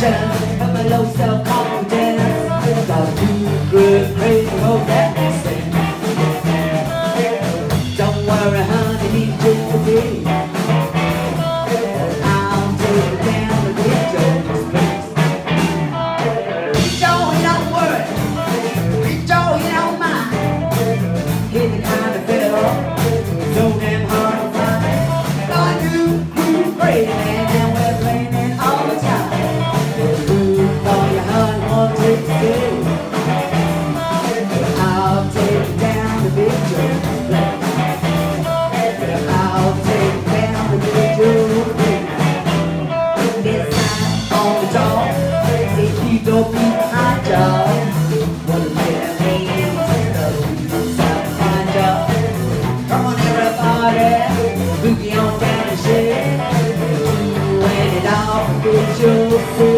I'm a low self fulfill.